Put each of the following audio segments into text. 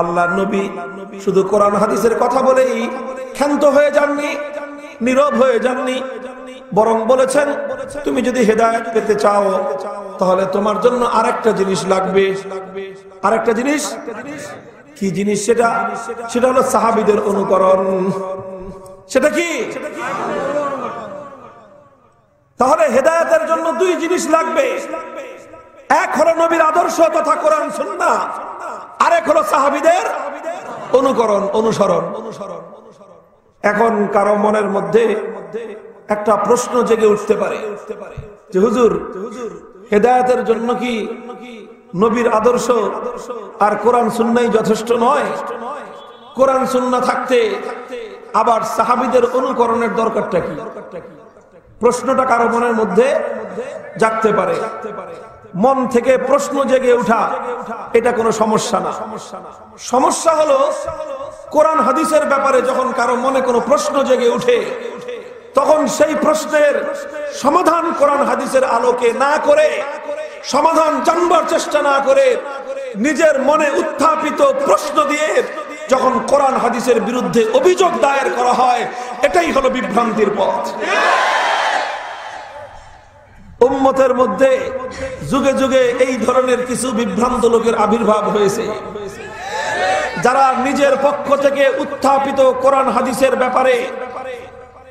আল্লাহ নবী শুধু কোরআন হাদিসের কথা বলেই ক্ষান্ত হয়ে যাননি, নীরব হয়ে যাননি। বরং বলেছেন, তুমি যদি হেদায়ত পেতে চাও, তাহলে তোমার জন্য আরেকটা জিনিস লাগবে। আরেকটা জিনিস? কি জিনিস সেটা? সেটা হলো সাহাবিদের অনুকরণ। সেটা কি? তাহলে হেদায়তের জন্য দুই জিনিস লাগবে। এক হলো নবীর আদর্শ তথা কোরআন সুন্না আরেক হলো সাহাবিদের অনুকরণ, অনুসরণ। অনুসরণ এখন কারও মনের মধ্যে একটা প্রশ্ন জেগে উঠতে পারে যে, হুজুর, হেদায়তের জন্য কি নবীর আদর্শ আর কোরআন সুন্নাই যথেষ্ট নয়? কোরআন সুন্না থাকতে আবার সাহাবিদের অনুকরণের দরকারটা কি? প্রশ্নটা কারও মনের মধ্যে জাগতে পারে। মন থেকে প্রশ্ন জেগে উঠা, এটা কোনো সমস্যা না। সমস্যা হলো, কোরআন হাদিসের ব্যাপারে যখন কারও মনে কোনো প্রশ্ন জেগে উঠে, তখন সেই প্রশ্নের সমাধান কোরআন হাদিসের আলোকে না করে, সমাধান জানবার চেষ্টা না করে, নিজের মনে উত্থাপিত প্রশ্ন দিয়ে যখন কোরআন হাদিসের বিরুদ্ধে অভিযোগ দায়ের করা হয়, এটাই হলো বিভ্রান্তির পথ। উম্মতের মধ্যে যুগে যুগে এই ধরনের কিছু বিভ্রান্ত লোকের আবির্ভাব হয়েছে। যারা নিজের পক্ষ থেকে উত্থাপিত কোরআন হাদিসের ব্যাপারে,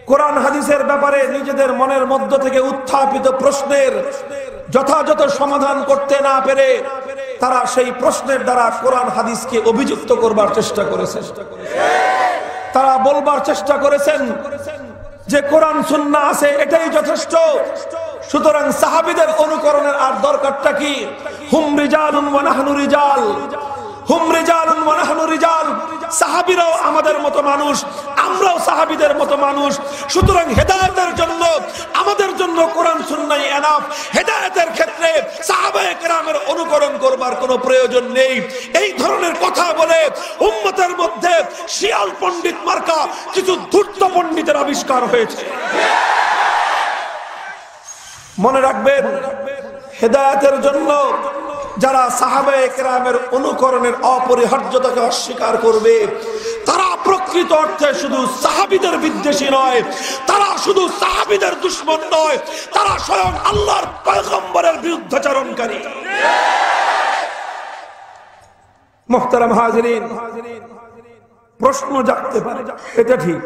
কোরআন হাদিসের ব্যাপারে নিজেদের মনের মধ্য থেকে উত্থাপিত প্রশ্নের যথাযথ সমাধান করতে না পেরে তারা সেই প্রশ্নের দ্বারা কোরআন হাদিসকে অভিযুক্ত করবার চেষ্টা করেছে। তারা বলবার চেষ্টা করেছেন যে কোরআন সুন্না আছে, এটাই যথেষ্ট। সুতরাং সাহাবিদের অনুকরণের আর দরকারটা কি? হুম রিজাল রিজাল। হুম রিজাল রিজাল। সাহাবিরাও আমাদের মতো মানুষ, আমরাও সাহাবিদের মতো মানুষ। সুতরাং হেদায়তের জন্য, আমাদের জন্য কোরআন সুন্নাই এনাফ। হেদায়তের ক্ষেত্রে সাহাবায়ে কেরামের অনুকরণ করবার কোনো প্রয়োজন নেই। এই ধরনের কথা বলে উম্মতের মধ্যে শিয়াল পণ্ডিত মার্কা কিছু ধূর্ত পণ্ডিতের আবিষ্কার হয়েছে। মনে রাখবেন, হেদায়তের জন্য যারা সাহাবায়ে কেরামের অনুকরণের অপরিহার্যতাকে অস্বীকার করবে, তারা প্রকৃত অর্থে শুধু সাহাবিদের বিদ্বেষী নয়, তারা শুধু সাহাবিদের দুশ্মন নয়, তারা স্বয়ং আল্লাহর পয়গম্বরের বিরুদ্ধাচরণকারী। মোহতারাম হাজরিন, প্রশ্ন জাগতে পারে, এটা ঠিক,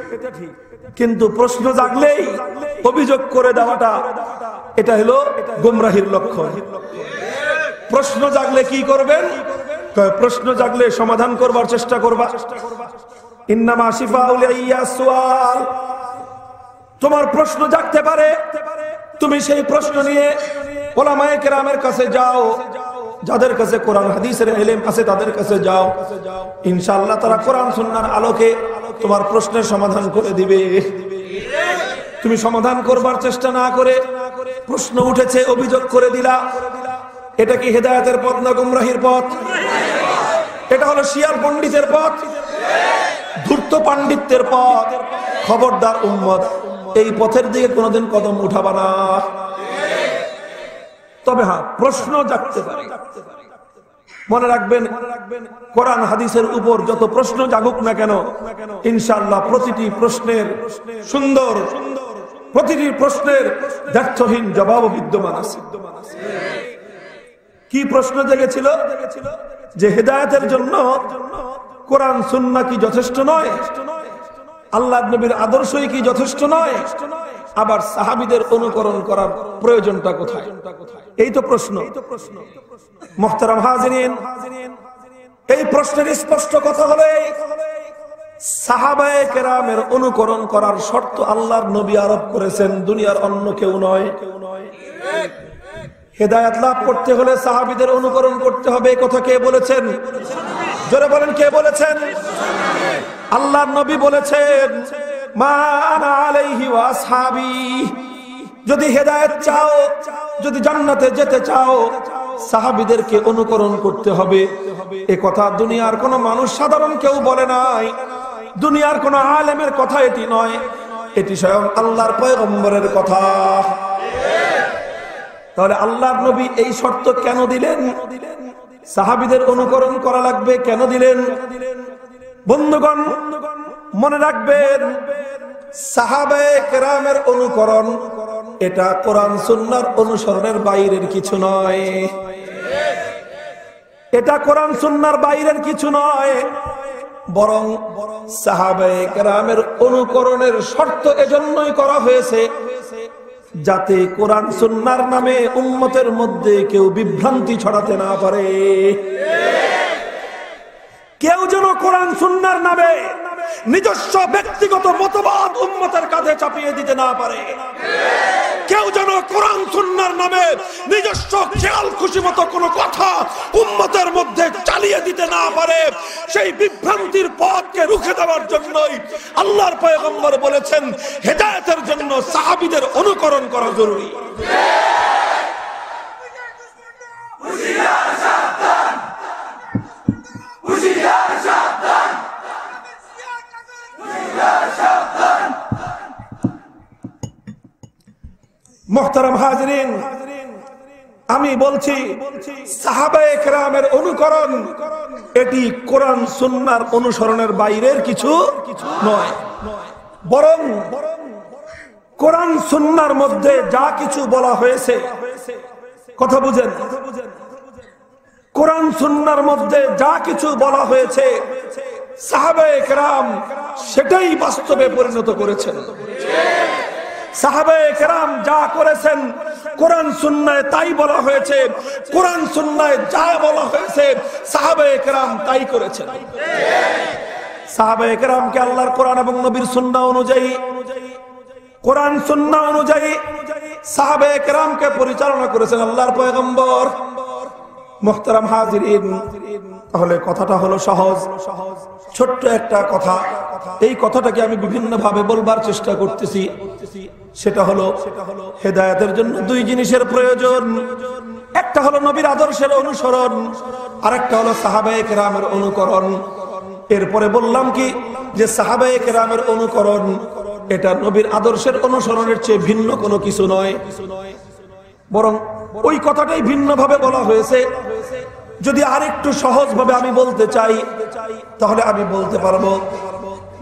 কিন্তু প্রশ্ন জাগলেই অভিযোগ করে দেওয়াটা এটা হলো গুমরাহির লক্ষ্য প্রশ্ন জাগলে কি করবেন? প্রশ্ন জাগলে সমাধান করবার চেষ্টা করবা। ইন্নামা তোমার প্রশ্ন জাগতে পারে। তুমি সেই প্রশ্ন নিয়ে কেরামের কাছে যাও। যাদের কাছে কোরআন, হাদিসের এলেম আছে তাদের কাছে যাও। ইনশাআল্লাহ তারা কোরআন, সুন্নার আলোকে তোমার প্রশ্নের সমাধান করে দিবে। তুমি সমাধান করবার চেষ্টা না করে প্রশ্ন উঠেছে, অভিযোগ করে দিলা। এটা কি হেদায়তের পথ না গুমরাহির পথ? এটা হলো শিয়াল পণ্ডিতের পথ, ধূর্ত পাণ্ডিত্যের পথ। খবরদার উম্মত, এই পথের দিকে কোনোদিন কদম উঠাবা না। তবে হ্যাঁ প্রশ্ন জাগতে পারে। মনে রাখবেন, কোরআন হাদিসের উপর যত প্রশ্ন জাগুক না কেন ইনশাল্লাহ প্রতিটি প্রশ্নের সুন্দর সুন্দর প্রতিটি প্রশ্নের ব্যর্থহীন জবাব বিদ্যমান আছে। কি প্রশ্ন জেগেছিল? যে হেদায়তের জন্য কোরআন, সুন্না কি যথেষ্ট নয়? আল্লাহ নবীর আদর্শই কি যথেষ্ট নয়? আবার সাহাবিদের অনুকরণ করার প্রয়োজনটা কোথায়? এই তো প্রশ্ন। এই প্রশ্নের স্পষ্ট কথা হলে অনুকরণ করার শর্ত আল্লাহর নবী আরোপ করেছেন, দুনিয়ার অন্য কেউ নয়। হেদায়াত লাভ করতে হলে সাহাবিদের অনুকরণ করতে হবে কথা কে বলেছেন? জোরে বলেন, কে বলেছেন? আল্লাহর নবী বলেছেন আলাইহি যদি হেদায়েত চাও, যদি জান্নাতে যেতে চাও সাহাবিদেরকে অনুকরণ করতে হবে। এ কথা দুনিয়ার কোন মানুষ সাধারণ কেউ বলে নাই। দুনিয়ার কোন আলেমের কথা এটি নয়। এটি স্বয়ং আল্লাহর পয়গম্বরের কথা। তাহলে আল্লাহর নবী এই শর্ত কেন দিলেন? সাহাবিদের অনুকরণ করা লাগবে কেন দিলেন? বন্ধুগণ, মনে রাখবেন সাহাবে কেরামের অনুকরণ এটা কোরআন সুন্নার অনুসরণের বাইরের কিছু নয়। এটা কোরআন সুন্নার বাইরের কিছু নয়। বরং অনুকরণের শর্ত এজন্যই করা হয়েছে যাতে কোরআন সুন্নার নামে উম্মতের মধ্যে কেউ বিভ্রান্তি ছড়াতে না পারে। কেউ যেন কোরআন সুন্নার নামে নিজস্ব ব্যক্তিগত মতবাদ উম্মতের কাঁধে চাপিয়ে দিতে না পারে। কেউ যেন কোরআন সুন্নার নামে নিজস্ব খেয়াল খুশি মতো কোনো কথা উম্মতের মধ্যে চালিয়ে দিতে না পারে। সেই বিভ্রান্তির পথকে রুখে দেওয়ার জন্যই আল্লাহর পয়গম্বর বলেছেন, হেদায়েতের জন্য সাহাবিদের অনুকরণ করা জরুরি। মোহতারাম হাজরিন, আমি বলছি অনুকরণ, এটি কোরআন সুন্নার অনুসরণের বাইরের কিছু নয়। বরং কোরআন সুন্নার মধ্যে যা কিছু বলা হয়েছে, কথা বুঝেন। কোরআন সুন্নার মধ্যে যা কিছু বলা হয়েছে সাহাবায়ে কেরাম সেটাই বাস্তবে পরিণত করেছেন। সাহাবায়ে কেরাম যা করেছেন, কোরআন সুন্নায় তাই বলা হয়েছে, কোরআন সুন্নায় যা বলা হয়েছে সাহাবায়ে কেরাম তাই করেছেন। সাহাবায়ে কেরামকে আল্লাহর কোরআন এবং নবীর সুন্নাহ অনুযায়ী, কোরআন সুন্নাহ অনুযায়ী সাহাবায়ে কেরামকে পরিচালনা করেছেন আল্লাহর পয়গম্বর। মোহতারাম হাজিরিন তাহলে কথাটা হলো সহজ। ছোট্ট একটা কথা। এই কথাটাকে আমি বিভিন্ন ভাবে বলবার চেষ্টা করতেছি। সেটা হলো হেদায়তের জন্য দুই জিনিসের প্রয়োজন। একটা হলো নবীর আদর্শের অনুসরণ আর একটা হলো সাহাবায়ে কেরামের অনুকরণ। এরপরে বললাম কি, যে সাহাবায়ে কেরামের অনুকরণ, এটা নবীর আদর্শের অনুসরণের চেয়ে ভিন্ন কোনো কিছু নয়। বরং ওই কথাটাই ভিন্নভাবে বলা হয়েছে। যদি আরেকটু সহজ ভাবে আমি বলতে চাই, তাহলে আমি বলতে পারব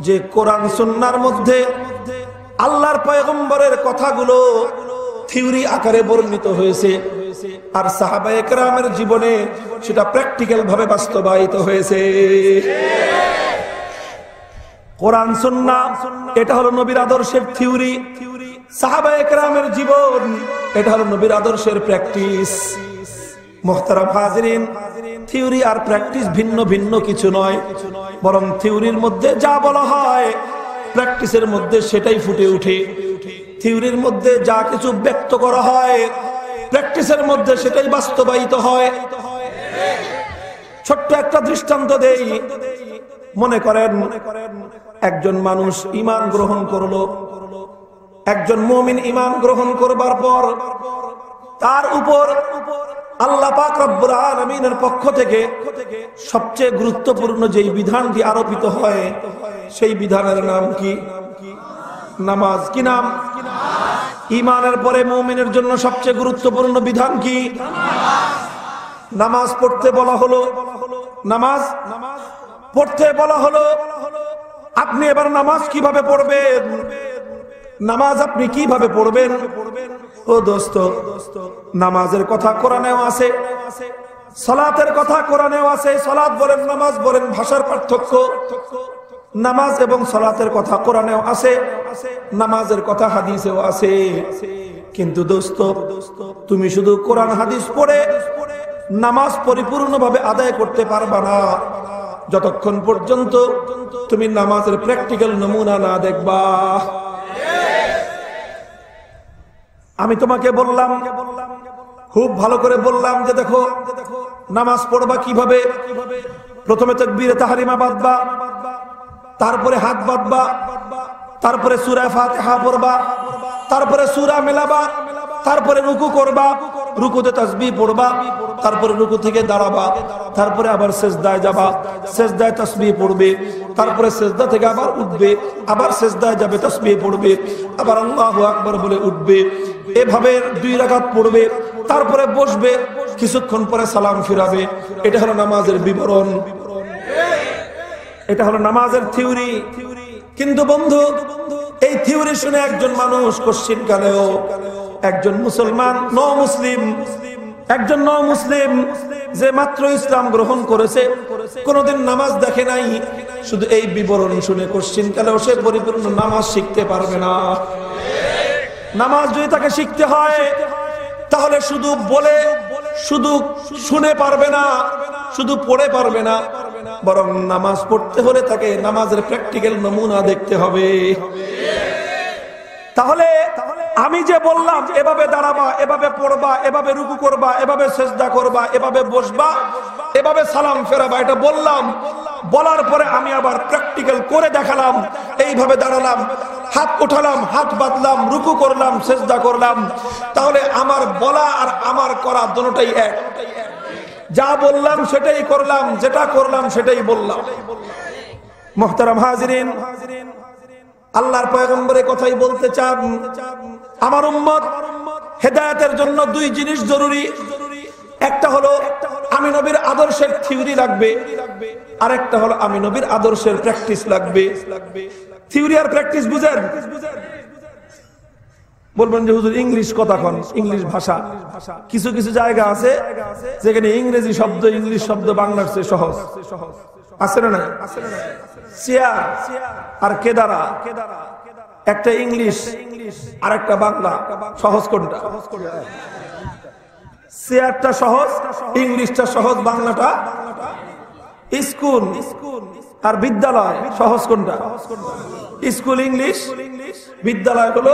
যে কোরআন সুন্নার মধ্যে আল্লাহর পয়গম্বরের কথাগুলো থিওরি আকারে বর্ণিত হয়েছে, আর সাহাবা একরামের জীবনে সেটা প্র্যাকটিক্যাল ভাবে বাস্তবায়িত হয়েছে। কোরআন সুন্না, এটা হলো নবীর আদর্শের থিওরি। সাহাবা একরামের জীবন, এটা হলো নবীর আদর্শের প্র্যাকটিস। মোহতারাম হাজরিন, থিওরি আর প্র্যাকটিস ভিন্ন ভিন্ন কিছু নয়, বরং থিওরির মধ্যে যা বলা হয়, প্র্যাকটিসের মধ্যে সেটাই ফুটে উঠে। থিওরির মধ্যে যা কিছু ব্যক্ত করা হয়, প্র্যাকটিসের মধ্যে সেটাই বাস্তবায়িত হয়। ছোট্ট একটা দৃষ্টান্ত দেই। মনে করেন, একজন মানুষ ইমান গ্রহণ করল, একজন মমিন ইমান গ্রহণ করবার পর তার উপর আল্লাহ পাক রব্বুল আলামিনের পক্ষ থেকে সবচেয়ে গুরুত্বপূর্ণ যেই বিধানটি আরোপিত হয়, সেই বিধানের নাম কি? নামাজ কি নাম? ইমানের পরে মুমিনের জন্য সবচেয়ে গুরুত্বপূর্ণ বিধান কি? নামাজ পড়তে বলা হলো, নামাজ পড়তে বলা হলো। আপনি এবার নামাজ কীভাবে পড়বেন? নামাজ আপনি কীভাবে পড়বেন? ও দোস্ত, নামাজের কথা কোরআনেও আছে, সলাতের কথা কোরআনেও আছে সলাৎ বলেন, নামাজ বলেন, ভাষার পার্থক্য। নামাজ এবং সলাতের কথা কোরআনেও আছে, নামাজের কথা হাদিসেও আছে। কিন্তু দোস্ত, তুমি শুধু কোরআন, হাদিস পড়ে নামাজ পরিপূর্ণভাবে আদায় করতে পারবা না। যতক্ষণ পর্যন্ত তুমি নামাজের প্র্যাকটিক্যাল নমুনা না দেখবা। আমি তোমাকে বললাম, খুব ভালো করে বললাম যে দেখো, নামাজ পড়বা কীভাবে? প্রথমে তকবীরে তাহারিমা বাঁধবা, তারপরে হাত বাঁধবা, তারপরে সুরা ফাতিহা পড়বা, তারপরে সুরা মেলাবা, তারপরে রুকু করবা রুকুতে তসবি পড়বা, তারপরে রুকু থেকে দাঁড়াবা, তারপরে আবার শেষদায় যাবা শেষদায় তসবি পড়বে, তারপরে শেষদা থেকে আবার উঠবে, আবার শেষদায় যাবে, তসবি পড়বে, আবার আল্লাহ আকবর বলে উঠবে, এভাবে দুই রাকাত পড়বে, তারপরে বসবে, কিছুক্ষণ পরে সালাম ফিরাবে। এটা হলো নামাজের বিবরণ। এটা হলো নামাজের থিওরি। কিন্তু বন্ধু, এই থিওরি শুনে একজন মানুষ কশ্চিন কালেও একজন মুসলমান ন মুসলিম একজন ন মুসলিম যে মাত্র ইসলাম গ্রহণ করেছে, কোনদিন নামাজ দেখে নাই। শুধু এই বিবরণ শুনে কশ্চিন কালেও সে পরিপূর্ণ নামাজ শিখতে পারবে না? নামাজ যদি তাকে শিখতে হয়, তাহলে শুধু বলে, শুধু শুনে পারবে না, শুধু পড়ে পারবে না। বরং নামাজ পড়তে হলে তাকে নামাজের প্র্যাকটিক্যাল নমুনা দেখতে হবে। তাহলে আমি যে বললাম, এভাবে দাঁড়াবা, এভাবে পড়বা, এভাবে রুকু করবা, এভাবে চেষ্টা করবা, এভাবে বসবা, এভাবে সালাম ফেরাবা, এটা বললাম। বলার পরে আমি আবার প্র্যাকটিক্যাল করে দেখালাম, এইভাবে দাঁড়ালাম, হাত উঠালাম, হাত বাঁধলাম, রুকু করলাম চেষ্টা করলাম। তাহলে আমার বলা আর আমার করা দুটোটাই এক। যা বললাম সেটাই করলাম, যেটা করলাম সেটাই বললাম। মোহতারাম হাজরিন আল্লাহর পয়গম্বরের কথাই বলতে চান। আমার উম্মত, হেদায়তের জন্য দুই জিনিস জরুরি। একটা হলো, আমি নবীর আদর্শের থিওরি লাগবে। আর একটা হলো, আমি নবীর আদর্শের প্র্যাকটিস লাগবে। থিওরি আর প্র্যাকটিস বুঝেন? বলবেন যে, হুজুর, ইংলিশ কথা কন, ইংলিশ ভাষা। কিছু কিছু জায়গা আছে যেখানে ইংরেজি শব্দ, ইংলিশ শব্দ বাংলার চেয়ে সহজ। আছে না নাই? চেয়ার আর কেদারা, একটা ইংলিশ আর একটা বাংলা, সহজ কোনটা? চেয়ারটা সহজ, ইংলিশটা সহজ, বাংলাটা স্কুল আর বিদ্যালয়, সহজ কোনটা? স্কুল ইংলিশ, বিদ্যালয় হলো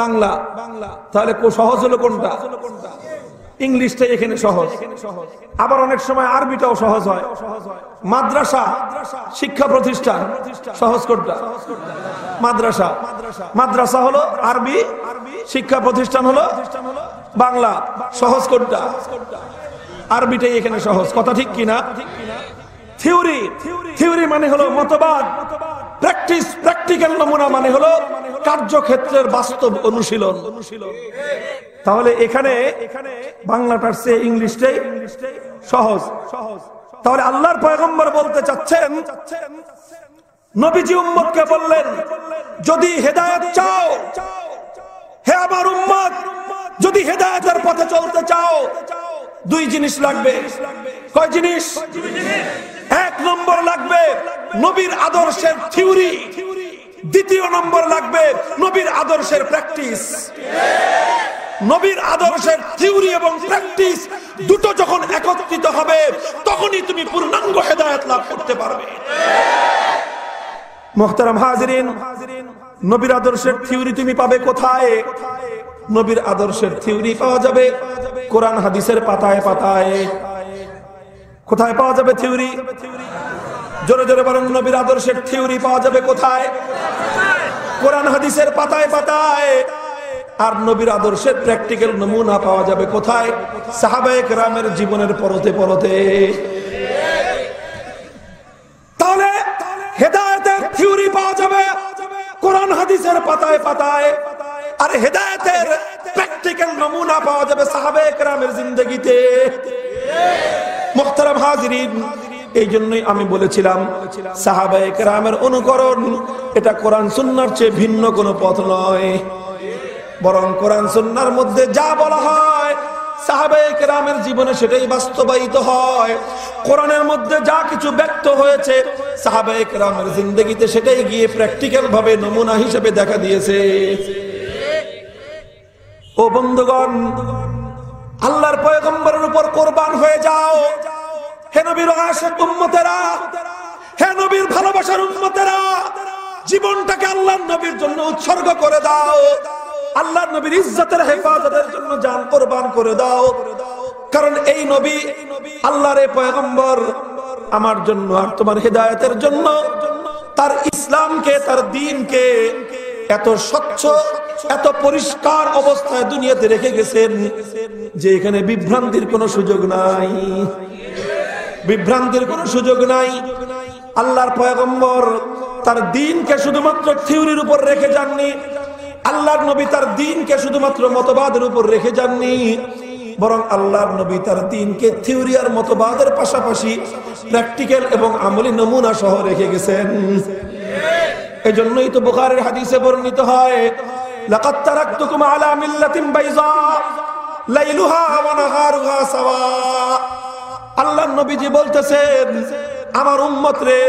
বাংলা। বাংলা তাহলে সহজ হলো কোনটা? ইংলিশটা এখানে সহজ। আবার অনেক সময় আরবিটাও সহজ হয়। মাদ্রাসা, শিক্ষা প্রতিষ্ঠান, সহজ কোনটা মাদ্রাসা। মাদ্রাসা হলো আরবি, শিক্ষা প্রতিষ্ঠান হলো বাংলা, সহজ কোনটা আরবিটাই এখানে সহজ। কথা ঠিক কিনা? থিওরি। থিওরি মানে হলো মতবাদ। প্র্যাকটিস, প্র্যাকটিক্যাল নমুনা মানে হলো কার্যক্ষেত্রের বাস্তব অনুশীলন। তাহলে এখানে বাংলাটার চেয়ে ইংলিশটাই সহজ। সহজ তাহলে আল্লাহর পয়গম্বর বলতে চাচ্ছেন, নবীজি বললেন, যদি হেদায়ত চাও, হে আমার যদি হেদায়তের পথে চলতে চাও, দুই জিনিস লাগবে। কয় জিনিস? এক নম্বর লাগবে নবীর আদর্শের থিওরি। দ্বিতীয় নম্বর লাগবে নবীর আদর্শের প্র্যাকটিস। নবীর আদর্শের থিওরি এবং প্র্যাকটিস দুটো যখন একত্রিত হবে, তখনই তুমি পূর্ণাঙ্গ হেদায়ত লাভ করতে পারবে। মোহতারাম হাজরিন, নবীর আদর্শের থিওরি তুমি পাবে কোথায়? নবীর আদর্শের থিওরি পাওয়া যাবে কোরআন হাদিসের পাতায় পাতায়। কোথায় পাওয়া যাবে থিওরি? জোরে জোরে বরং নবীর আদর্শের থিওরি পাওয়া যাবে কোথায়? কোরআন হাদিসের পাতায় পাতায়। আর নবীর আদর্শের প্র্যাকটিক্যাল নমুনা পাওয়া যাবে কোথায়? সাহাবায়ে কেরামের জীবনের পরতে পরতে। তাহলে হেদায়েতের থিওরি পাওয়া যাবে কোরআন হাদিসের পাতায় পাতায়। আর হেদায়েতের প্র্যাকটিক্যাল নমুনা পাওয়া যাবে সাহাবায়ে কেরামের জিন্দগিতে। মুখতারাম হাজিরিন এই জন্যই আমি বলেছিলাম, সাহাবায়ে কেরামের অনুকরণ, এটা কোরআন সুন্নার চেয়ে ভিন্ন কোনো পথ নয়। বরং কোরআন সুন্নার মধ্যে যা বলা হয় সেটাই গিয়ে প্র্যাকটিক্যাল ভাবে নমুনা হিসেবে দেখা দিয়েছে। আল্লাহর পয়গম্বরের উপর কোরবান হয়ে যাও। জীবনটাকে নবীর জন্য উৎসর্গ করে দাও। নবীর ইজ্জতের হেফাজতের জন্য জান কোরবান করে দাও। কারণ এই নবী আল্লাহর পয়গম্বর আমার জন্য আর তোমার হেদায়েতের জন্য। তার ইসলামকে, তার দিনকে এত স্বচ্ছ, এত পরিষ্কার অবস্থায় দুনিয়াতে রেখে গেছেন যে এখানে বিভ্রান্তির কোনো সুযোগ নাই। বিভ্রান্তির কোনো সুযোগ নাই। আল্লাহর পয়গম্বর তার দিনকে শুধুমাত্র থিওরির উপর রেখে যাননি। আল্লাহর নবী তার দিনকে শুধুমাত্র মতবাদের উপর রেখে যাননি। বরং আল্লাহর নবী তার দিনকে থিওরি আর মতবাদের পাশাপাশি প্র্যাকটিক্যাল এবং আমলি নমুনা সহ রেখে গেছেন। এই জন্যই তো বুখারের হাদিসে বর্ণিত হয় লাকাত তারাকতুকুম আলা মিল্লাতিন বাইযা লাইলুহা ওয়া নাহারুহা সাওয়া। আল্লাহর নবীজি বলতেছেন, আমার উম্মত রে,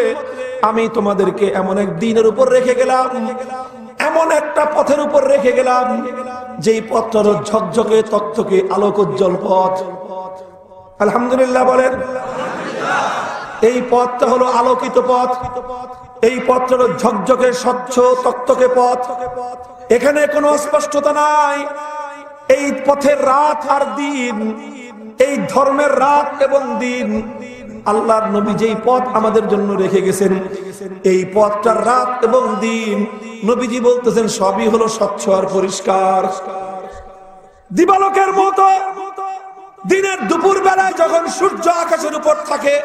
আমি তোমাদেরকে এমন এক দিনের উপর রেখে গেলাম, এমন একটা পথের উপর রেখে গেলাম, যেই পথটা ঝকঝকে তক্তকে আলোক উজ্জ্বল পথ। আলহামদুলিল্লাহ বলেন, এই পথটা হলো আলোকিত পথ। এই পথটা ঝকঝকে, স্বচ্ছ, তক্তকে পথ। এখানে কোনো অস্পষ্টতা নাই। এই পথের রাত আর দিন এই ধর্মের রাত এবং দিন আল্লাহর নবী যেই পথ আমাদের জন্য রেখে গেছেন, এই পথটার রাত এবং দিন নবীজি বলতেছেন, সবই হলো স্বচ্ছ আর পরিষ্কার। দিবালোকের মতো দিনের দুপুর বেলায় যখন সূর্য আকাশের উপর থাকে,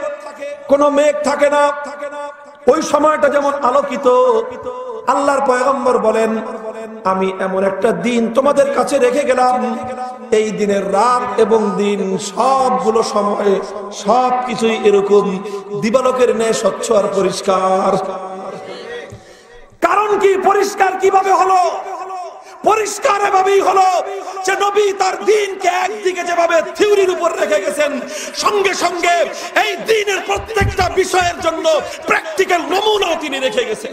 কোনো মেঘ থাকে না, ওই সময়টা যেমন আলোকিত, আল্লাহর পয়গম্বর বলেন আমি এমন একটা দিন তোমাদের কাছে রেখে গেলাম। এই দিনের রাত এবং দিন সবগুলো সময় সব কিছুই এরকম দিবালোকের ন্যায় স্বচ্ছ আর পরিষ্কার। কারণ কি? পরিষ্কার কীভাবে হলো? পরিষ্কার এভাবেই হলো যে নবী তার দিনকে একদিকে যেভাবে থিওরির উপর রেখে গেছেন, সঙ্গে সঙ্গে এই দিনের প্রত্যেকটা বিষয়ের জন্য প্র্যাকটিক্যাল নমুনাও তিনি রেখে গেছেন।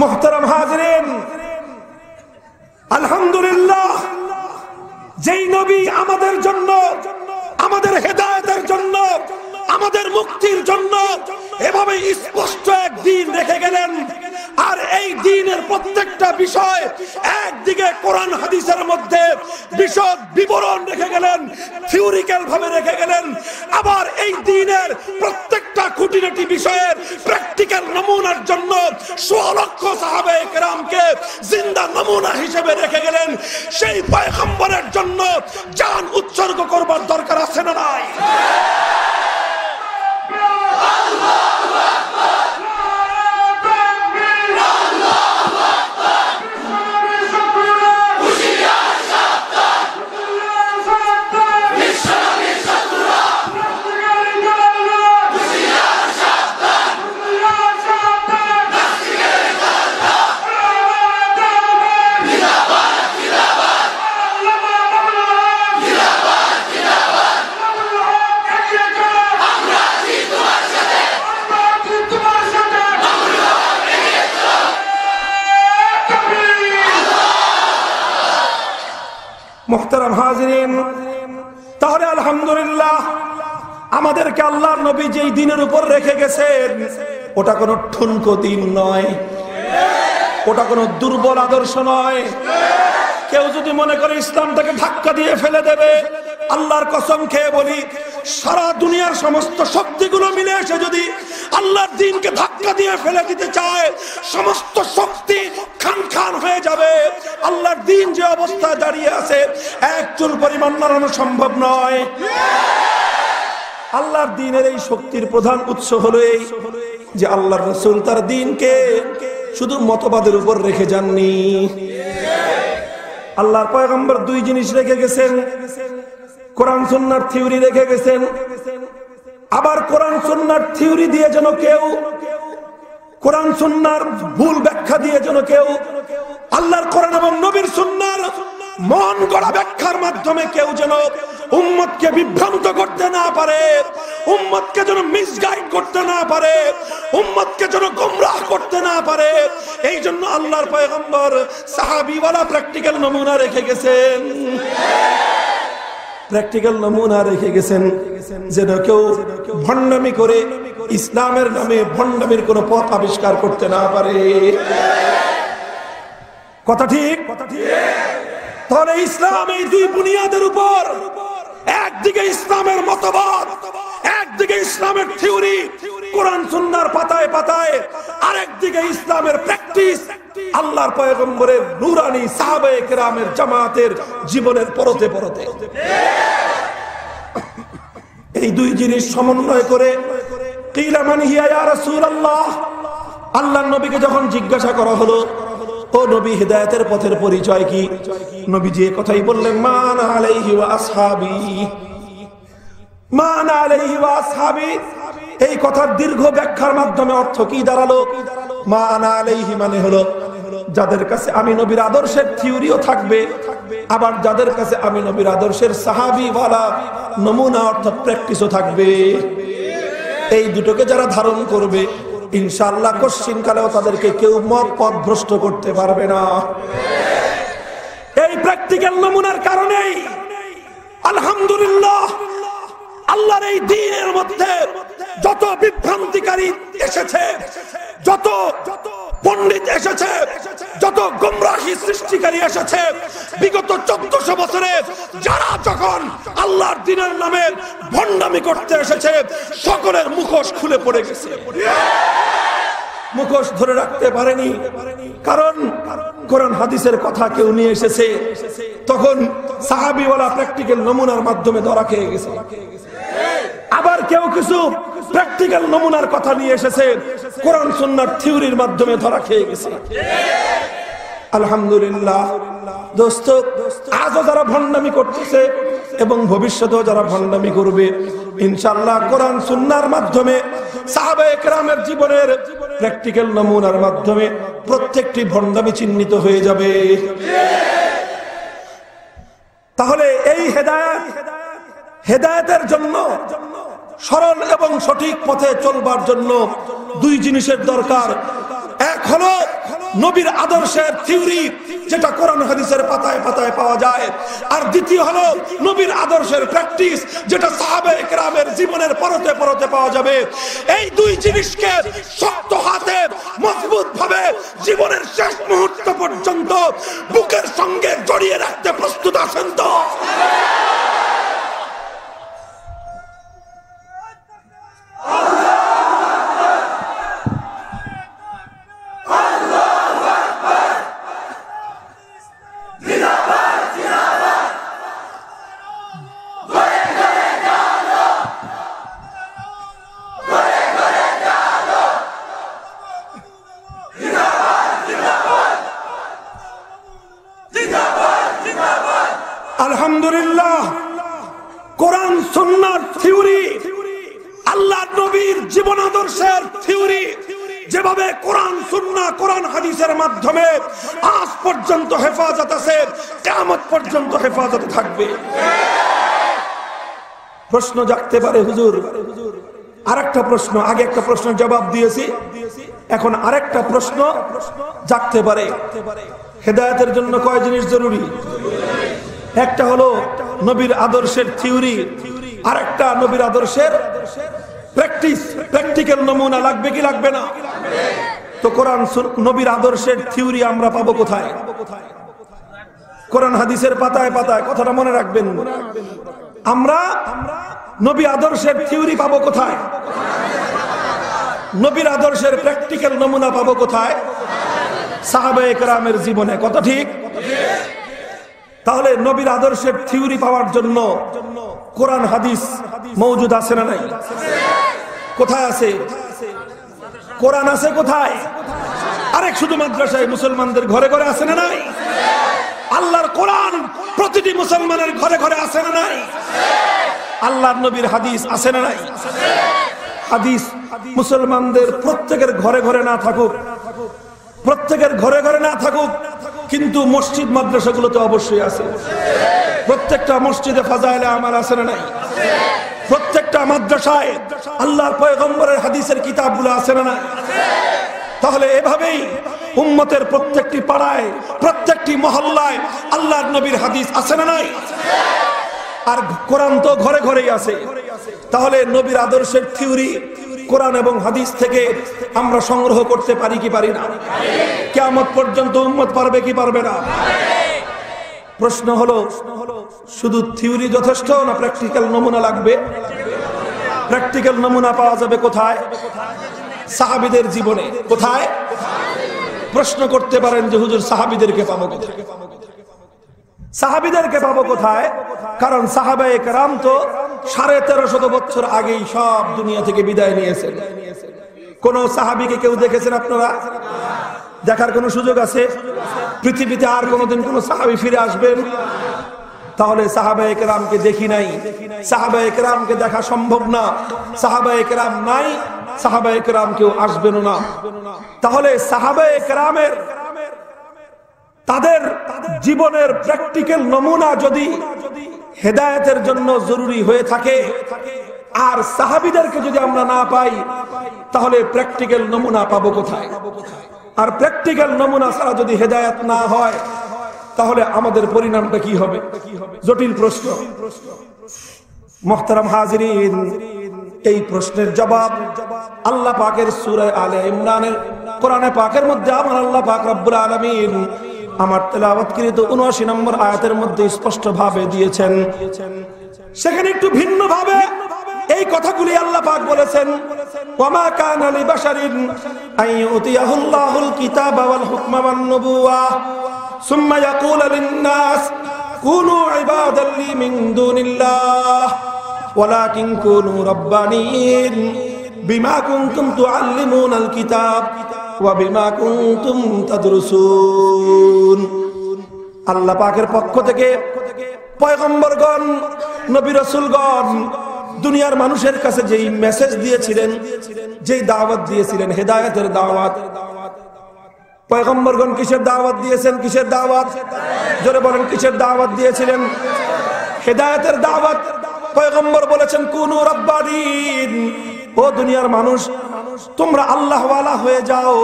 মোহতারাম হাজরেন। আলহামদুলিল্লাহ, যেই নবী আমাদের জন্য, আমাদের হেদায়তের জন্য, আমাদের মুক্তির জন্য এভাবে স্পষ্ট এক দিন রেখে গেলেন। আর এই দিনের প্রত্যেকটা বিষয় একদিকে কোরআন হাদিসের মধ্যে বিশদ বিবরণ রেখে গেলেন থিওরিক্যাল ভাবে রেখে গেলেন, আবার এই দিনের প্রত্যেকটা খুঁটিনাটি বিষয়ের প্র্যাকটিক্যাল নমুনার জন্য ষোলো লক্ষ সাহাবে কেরামকে জিন্দা নমুনা হিসেবে রেখে গেলেন। সেই পয়গম্বরের জন্য জান উৎসর্গ করবার দরকার আছে না নাই? মোহতারাম হাজরিন, তাহলে আলহামদুলিল্লাহ আমাদেরকে আল্লাহর নবী যেই দিনের উপর রেখে গেছেন, ওটা কোনো ঠুনকো দিন নয়। ওটা কোনো দুর্বল আদর্শ নয়। কেউ যদি মনে করে ইসলামটাকে ধাক্কা দিয়ে ফেলে দেবে, আল্লাহর কসম খেয়ে বলি সারা দুনিয়ার সমস্ত শক্তিগুলো মিলে এসে যদি আল্লাহর দিনকে ধাক্কা দিয়ে ফেলে দিতে চায়, সমস্ত শক্তি খান খান হয়ে যাবে। আল্লাহর দিন যে অবস্থায় দাঁড়িয়ে আছে এক চুল পরিমাণ নাড়ানো সম্ভব নয়। আল্লাহর দিনের এই শক্তির প্রধান উৎস হলো এই যে আল্লাহর রসুল তার দিনকে শুধু মতবাদের উপর রেখে যাননি। আল্লাহর পয়গম্বর দুই জিনিস রেখে গেছেন। কোরআন সন্ন্যার থিওরি রেখে গেছেন। আবার কোরআন সন্ন্যার থিওরি দিয়ে যেন কেউ, কোরআন সন্ন্যার ভুল ব্যাখ্যা দিয়ে যেন কেউ, আল্লাহর কোরআন এবং নবীর সন্ন্যার মন গড়া ব্যাখ্যার মাধ্যমে কেউ যেন উম্মতকে বিভ্রান্ত করতে না পারে, উম্মতকে যেন মিসগাইড করতে না পারে, উম্মতকে যেন গোমরাহ করতে না পারে এই জন্য আল্লাহর পয়গম্বর সাহাবিওয়ালা প্র্যাকটিক্যাল নমুনা রেখে গেছেন। প্র্যাকটিক্যাল নমুনা রেখে গেছেন যেন কেউ ভণ্ডামি করে ইসলামের নামে ভণ্ডামির কোন পথ আবিষ্কার করতে না পারে। কথা ঠিক? কথা ঠিক। তাহলে ইসলাম এই দুই বুনিয়াদের উপর একদিকে ইসলামের মতবাদ, একদিকে ইসলামের থিওরি, কোরআন সুন্নার পাতায় পাতায়, আরেকদিকে ইসলামের প্র্যাকটিস আল্লাহর পয়গম্বরের নুরানি সাহাবে কেরামের জামাতের জীবনের পরতে পরতে। এই দুই জিনিস সমন্বয় করে আল্লাহর নবীকে যখন জিজ্ঞাসা করা হলো, ও নবী, হিদায়াতের পথের পরিচয় কি? নবীজি এ কথাই বললেন, মান আলাইহি মান আলাইহি এই কথার দীর্ঘ ব্যাখ্যার মাধ্যমে অর্থ কি দাঁড়াল? মান আলাইহি মানে হলো যাদের কাছে আমি নবীর আদর্শের থিওরিও থাকবে, আবার যাদের কাছে আমি নবীর আদর্শের সাহাবি ওয়ালা নমুনা অর্থাৎ প্র্যাকটিসও থাকবে। এই দুটোকে যারা ধারণ করবে, ইনশাআল্লাহ কশ্চিন কালেও তাদেরকে কেউ মত পথ ভ্রষ্ট করতে পারবে না। এই প্র্যাকটিক্যাল নমুনার কারণেই আলহামদুলিল্লাহ আল্লাহর এই দিনের মধ্যে যত বিভ্রান্তিকারী এসেছে যত যত পণ্ডিত এসেছে, যত গুমরাহি সৃষ্টিকারী এসেছে, বিগত চোদ্দশো বছরে যারা যখন আল্লাহর দিনের নামে ভণ্ডামি করতে এসেছে, সকলের মুখোশ খুলে পড়ে গেছে। মুখোশ ধরে রাখতে পারেনি, কারণ কোরআন হাদিসের কথা কেউ নিয়ে এসেছে। তখন সাহাবিওয়ালা প্র্যাকটিক্যাল নমুনার মাধ্যমে ধরা খেয়ে গেছে। আবার কেউ কিছু প্র্যাকটিক্যাল নমুনার কথা নিয়ে এসেছে। কোরআন সুন্নার থিওরির মাধ্যমে ধরা খেয়ে গেছে। আলহামদুলিল্লাহ। দোস্ত, আজও যারা ভণ্ডামি করতেছে এবং ভবিষ্যতেও যারা ভণ্ডামি করবে ইনশাল্লাহ কোরআন সুন্নার মাধ্যমে সাহাবে একরামের জীবনের প্র্যাকটিক্যাল নমুনার মাধ্যমে প্রত্যেকটি ভণ্ডামি চিহ্নিত হয়ে যাবে। তাহলে এই হেদায়ত হেদায়তের জন্য, সরল এবং সঠিক পথে চলবার জন্য দুই জিনিসের দরকার। এক হলো নবীর আদর্শের থিওরি, যেটা কোরআন হাদিসের পাতায় পাতায় পাওয়া যায়। আর দ্বিতীয় হলো নবীর আদর্শের প্র্যাকটিস, যেটা সাহাবে একরামের জীবনের পরতে পরতে পাওয়া যাবে। এই দুই জিনিসকে শক্ত হাতে মজবুত ভাবে জীবনের শেষ মুহূর্ত পর্যন্ত বুকের সঙ্গে জড়িয়ে রাখতে প্রস্তুত আছেন তো আলহামদুলিল্লাহ কোরআন সন্ন্যার থিওরি আল্লাহ নবীর জীবন আদর্শের থিওরি যেভাবে কোরআন সুন্না কোরআন হাদিসের মাধ্যমে আজ পর্যন্ত হেফাজত আছে কেমন পর্যন্ত হেফাজত থাকবে। প্রশ্ন জাগতে পারে হুজুর। আরেকটা প্রশ্ন, আগে একটা প্রশ্নের জবাব দিয়েছি। এখন আরেকটা প্রশ্ন জাগতে পারে। হেদায়তের জন্য কয় জিনিস জরুরি? একটা হলো নবীর আদর্শের থিওরি, আরেকটা নবীর আদর্শের প্র্যাকটিস। প্র্যাকটিক্যাল নমুনা লাগবে কি লাগবে না? তো কোরআন নবীর আদর্শের থিওরি আমরা পাবো কোথায়? কোরআন হাদিসের পাতায় পাতায়, কথাটা মনে রাখবেন। আমরা নবী আদর্শের থিওরি পাবো কোথায়? নবীর আদর্শের প্র্যাকটিক্যাল নমুনা পাবো কোথায়? সাহাবে একরামের জীবনে কত ঠিক? তাহলে নবীর আদর্শের থিওরি পাওয়ার জন্য কোরআন হাদিস মৌজুদ আছে না নাই? কোথায় আছে? কোরআন আছে কোথায়? আরেক শুধু মাদ্রাসায় মুসলমানদের ঘরে ঘরে আছে না নাই? আল্লাহর কোরআন প্রতিটি মুসলমানের ঘরে ঘরে আছে না নাই? আল্লাহর নবীর হাদিস আছে না নাই? হাদিস মুসলমানদের প্রত্যেকের ঘরে ঘরে না থাকুক। প্রত্যেকের ঘরে ঘরে না থাকুক, কিন্তু মসজিদ মাদ্রাসাগুলোতে অবশ্যই আছে। প্রত্যেকটা মসজিদে ফাজাইলে আমার আছে না নাই? প্রত্যেকটা মাদ্রাসায় আল্লাহর পয়গম্বরের হাদিসের কিতাবগুলো আছে না তাহলে এভাবেই উম্মতের প্রত্যেকটি পাড়ায়, প্রত্যেকটি মহল্লায় আল্লাহর নবীর হাদিস আছে না নাই? আর কোরআন তো ঘরে ঘরেই আছে। তাহলে নবীর আদর্শের থিওরি, কোরআন এবং হাদিস থেকে আমরা সংগ্রহ করতে পারি কি পারি না? কেমন পর্যন্ত উম্মত পারবে কি পারবে না? প্রশ্ন হলো, শুধু থিওরি যথেষ্ট না প্র্যাকটিক্যাল নমুনা লাগবে? প্র্যাকটিক্যাল নমুনা পাওয়া যাবে কোথায়? সাহাবিদের জীবনে। কোথায়? প্রশ্ন করতে পারেন যে হুজুর সাহাবিদেরকে পাবো কোথায়? সাহাবিদেরকে পাবো কোথায়? কারণ সাহাবায়ে কেরাম তো সাড়ে তেরো শত বছর আগেই সব দুনিয়া থেকে বিদায় নিয়েছেন। কোন সাহাবিকে কেউ দেখেছেন আপনারা? দেখার কোন সুযোগ আছে? পৃথিবীতে আর কোনোদিন কোন সাহাবি ফিরে আসবেন? তাহলে সাহাবা একরামকে দেখি নাই। সাহাবা একরামকে দেখা সম্ভব না। সাহাবা একরাম নাই সাহাবা একরাম কেউ আসবেন না। তাহলে সাহাবা একরামের তাদের জীবনের প্র্যাকটিক্যাল নমুনা যদি হেদায়তের জন্য জরুরি হয়ে থাকে, আর সাহাবিদেরকে যদি আমরা না পাই, তাহলে প্র্যাকটিক্যাল নমুনা পাবো কোথায়? আর প্র্যাকটিক্যাল নমুনা ছাড়া যদি হেদায়ত না হয়, তাহলে আমাদের পরিণামটা কি হবে? জটিল প্রশ্ন। মোহতারাম হাজরিন, এই প্রশ্নের জবাব আল্লাহ পাকের সুরায় আলে ইমরানের কোরআনে পাকের মধ্যে আমার আল্লাহ পাক রব্বুল আলমিন আমার তেলাওয়াতকৃত উনআশি নম্বর আয়াতের মধ্যে স্পষ্ট ভাবে দিয়েছেন। সেখানে একটু ভিন্ন ভাবে এই কথাগুলি আল্লাহ পাক বলেছেন, ওয়ামা কানা লিবাশারিন আইয়ুতিয়াহুল্লাহুল কিতাবা ওয়াল হুকমা ওয়ান নুবুওয়া, সুম্মা ইয়াকুলু লিন-নাস, কুনু ইবাদান লি মিন দুনিল্লাহ, ওয়ালাকিন কুনু রাব্বানিয়িন বিমা কুনতুম তুআল্লিমুনাল কিতাব ওয়া বিমা কুনতুম তাদরুসুন। আল্লাহ পাকের পক্ষ থেকে পয়গম্বরগণ, নবী রাসূলগণ দুনিয়ার মানুষের কাছে যেই মেসেজ দিয়েছিলেন, যেই দাওয়াত দিয়েছিলেন, হেদায়েতের দাওয়াত। পয়গম্বরগণ কিসের দাওয়াত দিয়েছেন, কিসের দাওয়াত? জোরে বলেন, কিসের দাওয়াত দিয়েছিলেন? হেদায়েতের দাওয়াত। পয়গম্বর বলেছেন, কোন রব্বানিন ও দুনিয়ার মানুষ, তোমরা আল্লাহওয়ালা হয়ে যাও।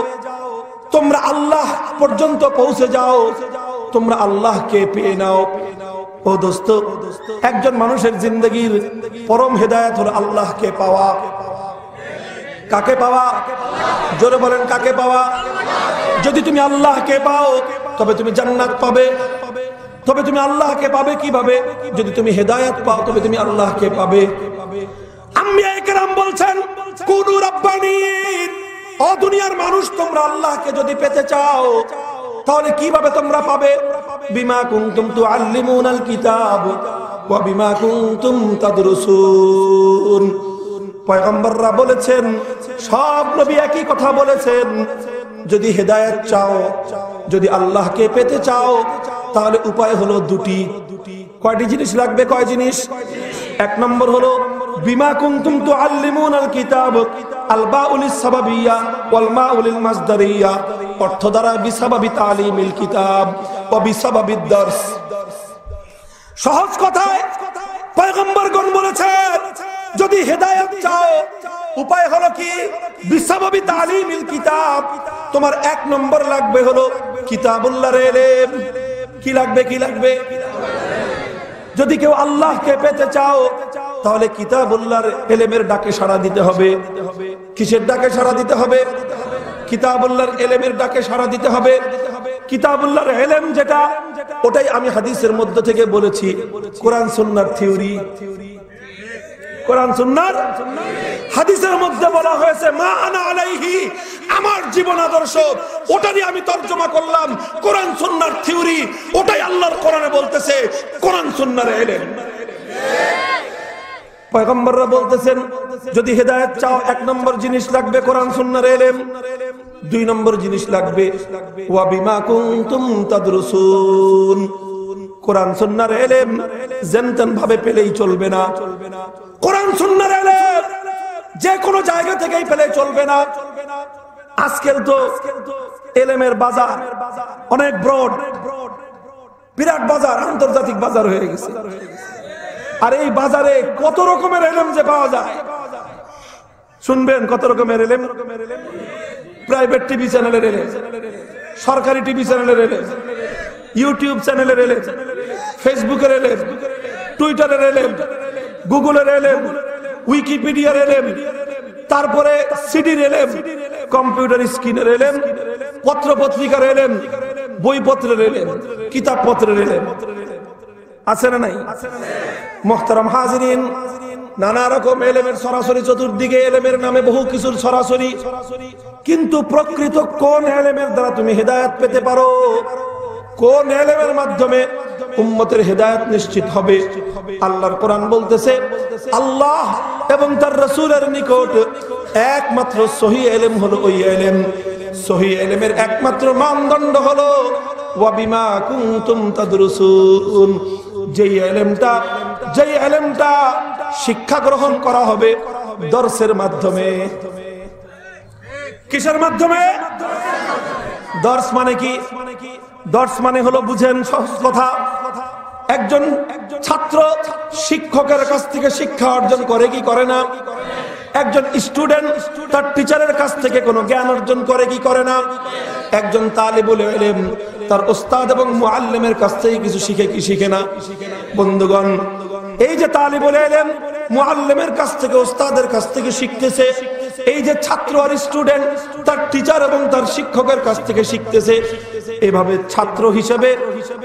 তোমরা আল্লাহ পর্যন্ত পৌঁছে যাও। তোমরা আল্লাহকে পেয়ে নাও। ও দোস্ত, একজন মানুষের জিন্দগির পরম হেদায়ত হলো আল্লাহকে পাওয়া। কাকে পাওয়া? জোরে বলেন, কাকে পাওয়া? যদি তুমি আল্লাহকে পাও, তবে তুমি জান্নাত পাবে। তবে তুমি আল্লাহকে পাবে কীভাবে? যদি তুমি হেদায়ত পাও, তবে তুমি আল্লাহকে পাবে। বলছেন কোন রব্বানিন ও দুনিয়ার মানুষ, তোমরা আল্লাহকে যদি পেতে চাও তাহলে কীভাবে তোমরা পাবে? বিমা কুন্তুম তু আল্লিমুনাল কিতাব ওয়া বিমা কুনতুম তাদরুসুন। পয়গম্বররা বলেছেন, সব নবী একই কথা বলেছেন। যদি হেদায়েত চাও, যদি আল্লাহকে পেতে চাও, তাহলে উপায় হলো দুটি। কয়টি জিনিস লাগবে, কয় জিনিস? এক নম্বর হলো, বিমা কুনতুম তুআল্লিমুনাল কিতাব আল মাউলিল মাসদারিয়া, অর্থ দ্বারা কিতাব বলেছেন যদি হেদায়েত চাও, উপায় হলো কি? বিসাবাবি তালিমিল কিতাব। তোমার এক নম্বর লাগবে হলো কিতাবুল্লাহর ইলম কি লাগবে কি লাগবে? যদি কেউ আল্লাহকে পেতে চাও, তাহলে কিতাবুল্লাহর এলেমের ডাকে সাড়া দিতে হবে। কিসের ডাকে সাড়া দিতে হবে? কিতাবুল্লাহর এলেমের ডাকে সাড়া দিতে হবে। কিতাবুল্লাহর এলেম যেটা, ওটাই আমি হাদিসের মধ্য থেকে বলেছি। কোরআন, সুন্নার থিওরি। কোরআন সুন্নার হাদিসের মধ্যে বলা হয়েছে, মা আনা আলাইহি, আমার জীবন আদর্শ ওটারই আমি তর্জমা করলাম, কোরআন সুন্নার থিওরি, ওটাই আল্লাহর কোরআনে বলতেছে, কোরআন সুন্নার এলেন। পয়গম্বররা বলতেছেন, যদি হেদায়েত চাও, এক নম্বর জিনিস লাগবে কোরআন সুন্নার এলেম দুই নম্বর জিনিস লাগবে, ওয়া বিমা কুনতুম তাদরুসুন। কোরআন সুন্নার এলেম জেনতেন ভাবে পেলেই চলবে না। কোরআন সুন্নার এলেম যে কোনো জায়গা থেকেই পেলে চলবে না। আজকাল তো এলেমের বাজার, অনেক ব্রড, বিরাট বাজার, আন্তর্জাতিক বাজার হয়ে গেছে। আর এই বাজারে কত রকমের এলেম যে পাওয়া যায়? শুনবেন কত রকমের এলেম? প্রাইভেট টিভি চ্যানেলের এলেম, সরকারি টিভি চ্যানেলের এলেম ইউটিউব চ্যানেলের এলেম, ফেসবুকের এলেম, টুইটারের এলেম, গুগলের এলেম, উইকিপিডিয়ার এলেম, তারপরে সিডির এলেম, কম্পিউটার স্ক্রিনের এলেম পত্র পত্রিকার এলেম, বইপত্রের এলেম কিতাব পত্রের এলেম। আছে না নাই? মোহতারাম হাজরিন, নানা রকম এলেমের সরাসরি চতুর্দিকে এলেমের নামে বহু কিছুর সরাসরি, কিন্তু প্রকৃত কোন এলেমের দ্বারা তুমি হেদায়ত পেতে পারো? কোন এলেমের মাধ্যমে উম্মতের হেদায়ত নিশ্চিত হবে? আল্লাহর কোরআন বলতেছে, আল্লাহ এবং তার রসুলের নিকট একমাত্র সহি এলেম হলো ওই এলেম। সহি এলেমের একমাত্র মানদণ্ড হলো ওয়াবিমা কুনতুম তাদরুসুন। যেই এলেমটা যেই এলেমটা শিক্ষা গ্রহণ করা হবে দর্শের মাধ্যমে। কিসের মাধ্যমে? দর্শ মানে কি? দর্শ মানে হলো বুঝেন সহজ কথা। একজন ছাত্র শিক্ষকের কাছ থেকে শিক্ষা অর্জন করে কি করে না? একজন স্টুডেন্ট তার টিচারের কাছ থেকে কোনো জ্ঞান অর্জন করে কি করে না? একজন তালিবুল ইলম তার ওস্তাদ এবং মুআল্লিমের কাছ থেকে কিছু শিখে কি শিখে না? বন্ধুগণ, এই যে তালিবুল ইলম মুআল্লিমের কাছ থেকে, ওস্তাদের কাছ থেকে শিখতেছে, এই যে ছাত্র আর স্টুডেন্ট তার টিচার এবং তার শিক্ষকের কাছ থেকে শিখতেছে এভাবে ছাত্র হিসেবে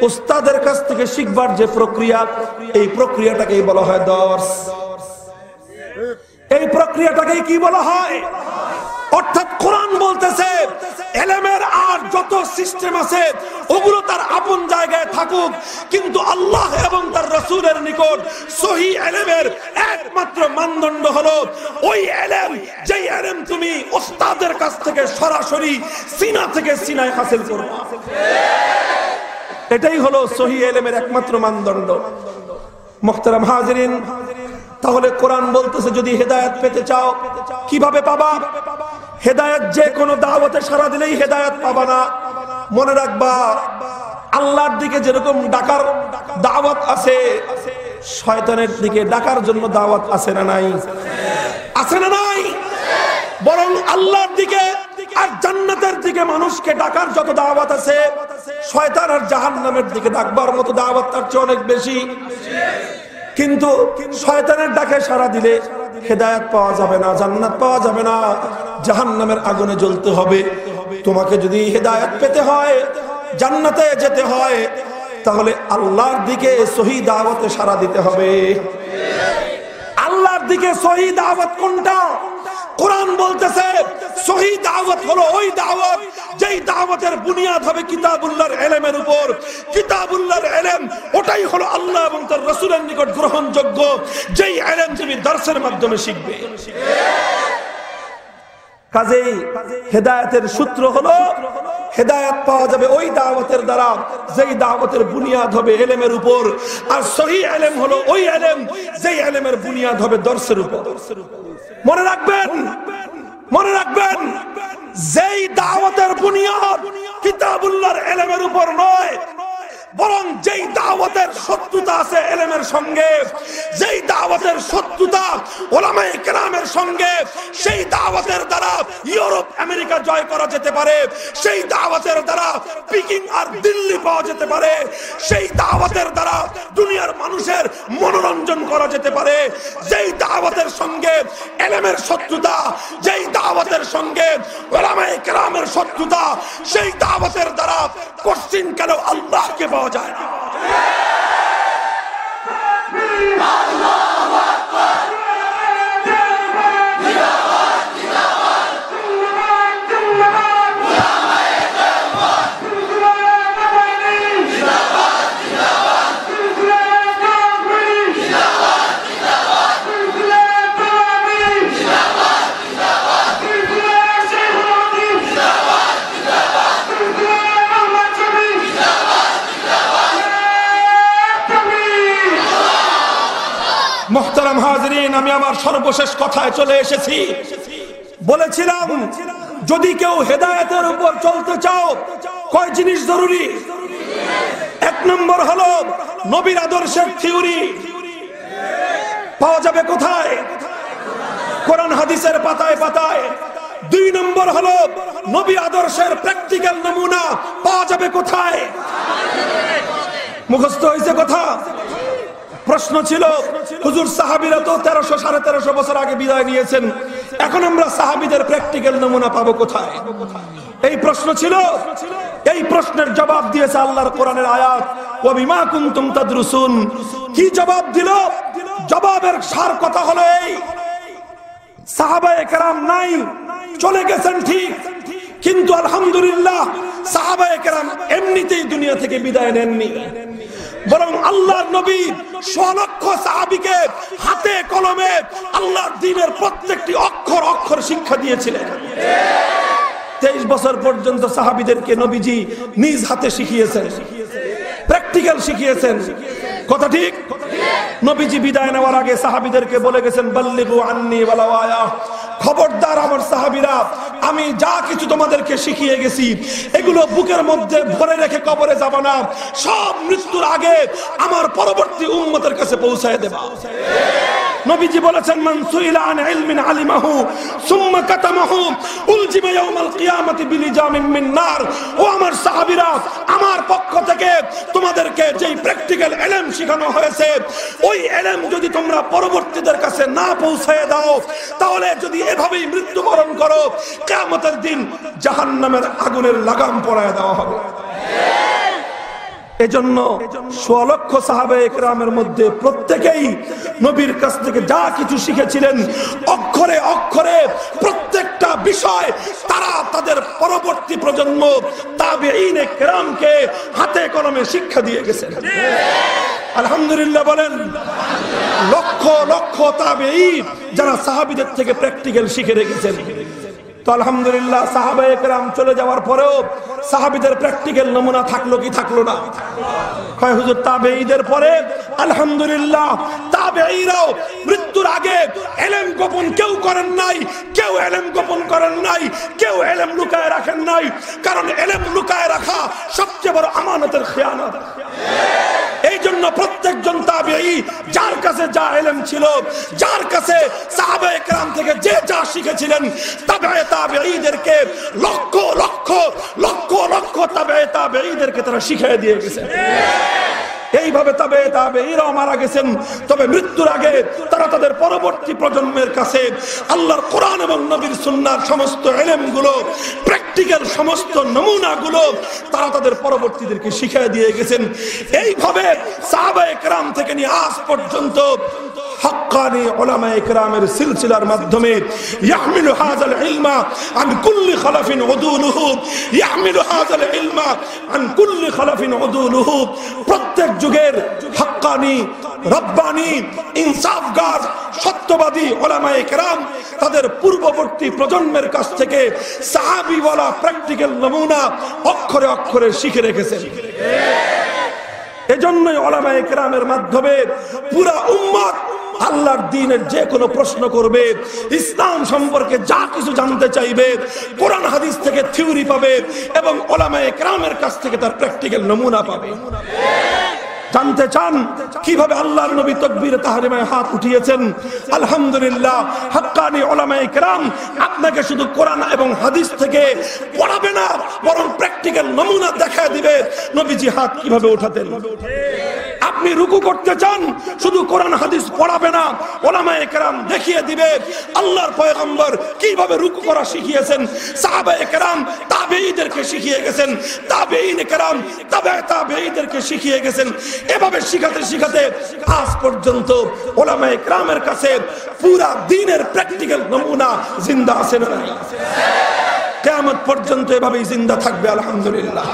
উস্তাদের কাছ থেকে শিখবার যে প্রক্রিয়া, এই প্রক্রিয়াটাকেই বলা হয় দর্শ এই প্রক্রিয়াটাকে কি বলা হয়? অর্থাৎ কোরআন বলতেছে, এলেমের আর যত সিস্টেম আছে, ওগুলো তার আপন জায়গায় থাকুক। কিন্তু আল্লাহ এবং তার রসুলের নিকট সহি এলেমের একমাত্র মানদণ্ড হলো, ওই এলেম, যেই এলেম তুমি ওস্তাদের কাছ থেকে সরাসরি সিনা থেকে সিনায় হাসিল করবে এটাই হলো সহি এলেমের একমাত্র মানদণ্ড। মোখতারাম হাজরিন, তাহলে কোরআন বলতেছে, যদি হেদায়ত পেতে চাও, কীভাবে পাবা? হেদায়ত যে কোনো দাওয়াতে সারা দিলেই হেদায়ত পাবা না। মনে রাখবা, আল্লাহর দিকে যেরকম ডাকার দাওয়াত আছে, শয়তানের দিকে ডাকার জন্য দাওয়াত আছে না নাই? আছে না নাই? বরং আল্লাহর দিকে আর জান্নাতের দিকে মানুষকে ডাকার যত দাওয়াত আছে, শয়তান আর জাহান্নামের দিকে ডাকবার মতো দাওয়াত তার চেয়ে অনেক বেশি। কিন্তু শয়তানের ডাকে সারা দিলে হেদায়ত পাওয়া যাবে না, জান্নাত পাওয়া যাবে না। জাহান নামের আগুনে জ্বলতে হবে। তোমাকে যদি হেদায়ত পেতে হয়, জান্নাতে যেতে হয়, তাহলে আল্লাহর দিকে সহি দাওয়াতে সারা দিতে হবে। আল্লাহর দিকে সহি দাওয়াত কোনটা? কোরআন বলতেছে, সহি দাওয়াত হলো ওই দাওয়াত যেই দাওয়াতের বুনিয়াদ হবে কিতাবুল্লাহর এলেমের উপর। কিতাবুল্লাহর এলেম, ওটাই হলো আল্লাহ এবং তার রসুলের নিকট গ্রহণযোগ্য, যেই এলেম তুমি দর্শের মাধ্যমে শিখবে। কাজেই হেদায়েতের সূত্র হলো হেদায়েত পাওয়া যাবে ওই দাওয়াতের দ্বারা, যেই দাওয়াতের বুনিয়াদ হবে এলেমের উপর। আর সহি এলেম হলো ওই এলেম, যেই এলেমের বুনিয়াদ হবে দর্শের উপর। মনে রাখবেন মনে রাখবেন, যেই দাওয়াতের বুনিয়াদ কিতাবুল্লাহর এলেমের উপর নয় বরং যেই দাওয়াতের শত্রুতা আছে এলেমের সঙ্গে, যেই দাওয়াতের শত্রুতা ওলামায়ে কেরামের সঙ্গে, সেই দাওয়াতের দ্বারা ইউরোপ, আমেরিকা জয় করা যেতে পারে, সেই দাওয়াতের দ্বারা পিকিং আর দিল্লি পাওয়া যেতে পারে, সেই দাওয়াতের দ্বারা দুনিয়ার মানুষের মনোরঞ্জন করা যেতে পারে, যেই দাওয়াতের সঙ্গে এলেমের শত্রুতা, যেই দাওয়াতের সঙ্গে ওলামায়ে কেরামের শত্রুতা, সেই দাওয়াতের দ্বারা কোশ্চিন কেন আল্লাহকে পাওয়া যায় না মোহতারাম হাজরিন আমি আমার সর্বশেষ কথায় চলে এসেছি। বলেছিলাম, যদি কেউ হেদায়েতের উপর চলতে চাও, কয় জিনিস জরুরি? এক নম্বর হলো নবীর আদর্শের থিওরি। পাওয়া যাবে কোথায়? কোরআন হাদিসের পাতায় পাতায়। দুই নম্বর হলো নবী আদর্শের প্র্যাকটিক্যাল নমুনা পাওয়া যাবে কোথায়? মুখস্থ হয়েছে কথা? প্রশ্ন ছিল, হুজুর সাহাবিরা তো তেরোশো, সাড়ে তেরোশো বছর আগে বিদায় নিয়েছেন। এখন আমরা সাহাবিদের প্র্যাকটিক্যাল নমুনা পাবো কোথায়? এই প্রশ্ন ছিল, এই প্রশ্নের জবাব দিয়েছে আল্লাহর কোরআনের আয়াত বিমা কুনতুম তাদরুসুন। কি জবাব দিল? জবাবের সার কথা হলো এই, সাহাবায়ে কেরাম নাই, চলে গেছেন ঠিক, কিন্তু আলহামদুলিল্লাহ সাহাবায়ে কেরাম এমনিতেই দুনিয়া থেকে বিদায় নেননি। বরং আল্লাহর নবী স্বলক্ষ সাহাবিকে হাতে কলমে আল্লাহর দিনের প্রত্যেকটি অক্ষর অক্ষর শিক্ষা দিয়েছিলেন। তেইশ বছর পর্যন্ত সাহাবিদেরকে নবীজি নিজ হাতে শিখিয়েছেন, প্র্যাকটিক্যাল শিখিয়েছেন। কথা ঠিক? নবীজি বিদায় নেওয়ার আগে সাহাবিদেরকে বলে গেছেন, বল্লিগু আন্নি ওয়ালাওয়ায়া। খবরদার আমার সাহাবিরা, আমি যা কিছু তোমাদেরকে শিখিয়ে গেছি, এগুলো বুকের মধ্যে ভরে রেখে কবরে যাব না। সব মৃত্যুর আগে আমার পরবর্তী উম্মতের কাছে পৌঁছায় দেবা। নবীজি বলেছেন, মান সুইলা আন ইলমিন আলিমাহু, সুম্মা কাতামাহু, উলজিমা ইয়াউমাল কিয়ামাতি বিলিজামিন মিন নার। ও আমার সাহাবীরা, আমার পক্ষ থেকে তোমাদেরকে যেই প্র্যাকটিক্যাল ইলম শেখানো হয়েছে, ওই ইলম যদি তোমরা পরবর্তীদের কাছে না পৌঁছায় দাও, তাহলে যদি এভাবেই মৃত্যুবরণ করো, কিয়ামতের দিন জাহান্নামের আগুনের লাগাম পরায় দেওয়া হবে। এজন্য সোলক্ষ সাহাবে একরামের মধ্যে প্রত্যেকেই নবীর কাছ থেকে যা কিছু শিখেছিলেন, অক্ষরে অক্ষরে প্রত্যেকটা বিষয় তারা তাদের পরবর্তী প্রজন্ম তাবেঈন একরামকে হাতে কলমে শিক্ষা দিয়ে গেছেন। আলহামদুলিল্লাহ বলেন, লক্ষ লক্ষ তাবেঈন যারা সাহাবীদের থেকে প্র্যাকটিক্যাল শিখে রেখেছেন। তো আলহামদুলিল্লাহ সাহাবা একরাম চলে যাওয়ার পরেও সাহাবিদের প্র্যাকটিক্যাল নমুনা থাকল কি থাকল না? কয় হুজুর, তাবেঈদের পরে আলহামদুলিল্লাহ তাবেঈরাও মৃত্যুর আগে এলেম গোপন কেউ করেন নাই, কেউ এলেম গোপন করেন নাই, কেউ এলেম লুকায় রাখেন নাই, কারণ এলেম লুকায় রাখা সবচেয়ে বড় আমানতের খেয়ানত। এই জন্য প্রত্যেকজন তাবেই যার কাছে যা এলেম ছিল, যার কাছে সাহাবে একরাম থেকে যে যা শিখেছিলেন তাবে তাবেইদেরকে লক্ষ লক্ষ লক্ষ লক্ষ তাবে তাবেইদেরকে তারা শিখিয়ে দিয়ে গেছে। এইভাবে তবে তবে এরাও মারা গেছেন। তবে মৃত্যুর আগে তারা তাদের পরবর্তী প্রজন্মের কাছে আল্লাহর কোরআন এবং নবীর সুন্নার সমস্ত এলেমগুলো প্র্যাকটিক্যাল সমস্ত নমুনা গুলো তারা তাদের পরবর্তীদেরকে শিখিয়ে দিয়ে গেছেন। এইভাবে সাহাবায়ে কেরাম থেকে নিয়ে আজ পর্যন্ত হক্কানি ওলামা একরামের সিলসিলার মাধ্যমে ইয়াহমিলু হাযাল ইলমা আন কুল্লি খলাফিন উদুলুহু, ইয়াহমিলু হাযাল ইলমা আন কুল্লি খলাফিন উদুলুহু। প্রত্যেক যুগের হক্কানি, রব্বানি, ইনসাফগার, সত্যবাদী ওলামা একরাম তাদের পূর্ববর্তী প্রজন্মের কাছ থেকে সাহাবিওয়ালা প্র্যাকটিক্যাল নমুনা অক্ষরে অক্ষরে শিখে রেখেছেন। এজন্যই ওলামা একরামের মাধ্যমে পুরা উম্মত আল্লাহর দিনের যে কোনো প্রশ্ন করবে, ইসলাম সম্পর্কে যা কিছু জানতে চাইবে, কোরআন হাদিস থেকে থিওরি পাবে এবং ওলামা একরামের কাছ থেকে তার প্র্যাকটিক্যাল নমুনা পাবে। জানতে চান কীভাবে আল্লাহর নবী তকবীর তাহরিমায় হাত উঠিয়েছেন? আলহামদুলিল্লাহ, হাক্কানি ওলামায়ে কেরাম আপনাকে শুধু কোরআন এবং হাদিস থেকে পড়াবে না, বরং প্র্যাকটিক্যাল নমুনা দেখায় দিবে। নবীজি হাত কীভাবে উঠাতেন? আপনি রুকু করতে চান, শুধু কোরআন হাদিস পড়াবে না, ওলামায়ে কেরাম দেখিয়ে দিবে আল্লাহর পয়গম্বর কীভাবে রুকু করা শিখিয়েছেন, সাহাবায়ে কেরাম তাবেঈদেরকে শিখিয়ে গেছেন, তাবেঈন কেরাম তাবে তাবেঈদেরকে শিখিয়ে গেছেন। এভাবে শিখাতে শিখাতে আজ পর্যন্ত ওলামায়ে কেরামের কাছে পুরা দিনের প্র্যাকটিক্যাল নমুনা জিন্দা আছে না কিয়ামত পর্যন্ত এভাবেই জিন্দা থাকবে, আলহামদুলিল্লাহ।